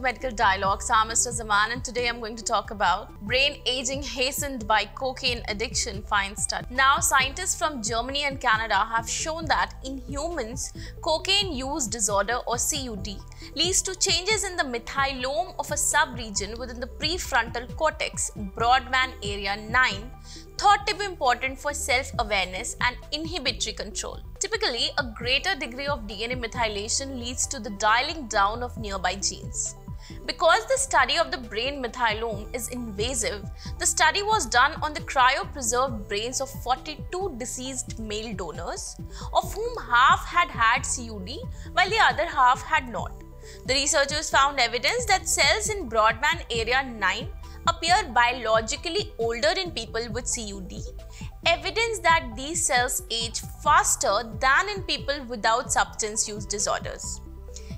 Medical Dialogues. I'm Mr. Zaman, and today I'm going to talk about brain aging hastened by cocaine addiction finds study. Now, scientists from Germany and Canada have shown that in humans, cocaine use disorder or CUD leads to changes in the methylome of a subregion within the prefrontal cortex, Brodmann area 9, thought to be important for self awareness and inhibitory control. Typically, a greater degree of DNA methylation leads to the dialing down of nearby genes. Because the study of the brain methylome is invasive, the study was done on the cryopreserved brains of 42 deceased male donors, of whom half had had CUD while the other half had not. The researchers found evidence that cells in Brodmann area 9 appear biologically older in people with CUD, evidence that these cells age faster than in people without substance use disorders.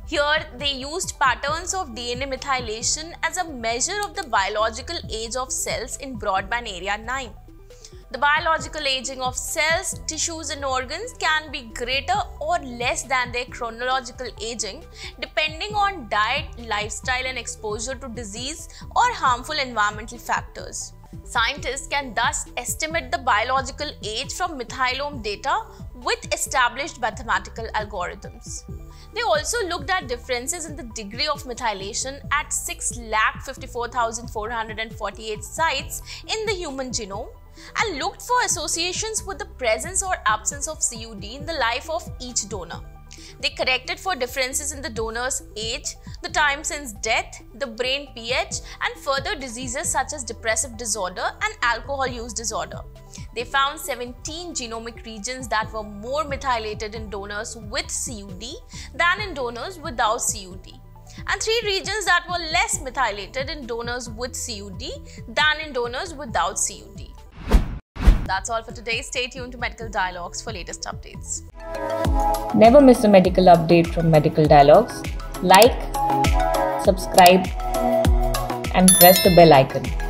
Here, they used patterns of DNA methylation as a measure of the biological age of cells in Brodmann area 9. The biological aging of cells, tissues, and organs can be greater or less than their chronological aging depending on diet, lifestyle, and exposure to disease or harmful environmental factors. Scientists can thus estimate the biological age from methylome data with established mathematical algorithms. They also looked at differences in the degree of methylation at 6,54,448 sites in the human genome and looked for associations with the presence or absence of CUD in the life of each donor. They corrected for differences in the donor's age, the time since death, the brain pH, and further diseases such as depressive disorder and alcohol use disorder. They found 17 genomic regions that were more methylated in donors with CUD than in donors without CUD and three regions that were less methylated in donors with CUD than in donors without CUD. That's all for today. Stay tuned to Medical Dialogues for latest updates. Never miss a medical update from Medical Dialogues. Like, subscribe, and press the bell icon.